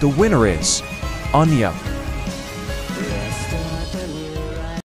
The winner is Anya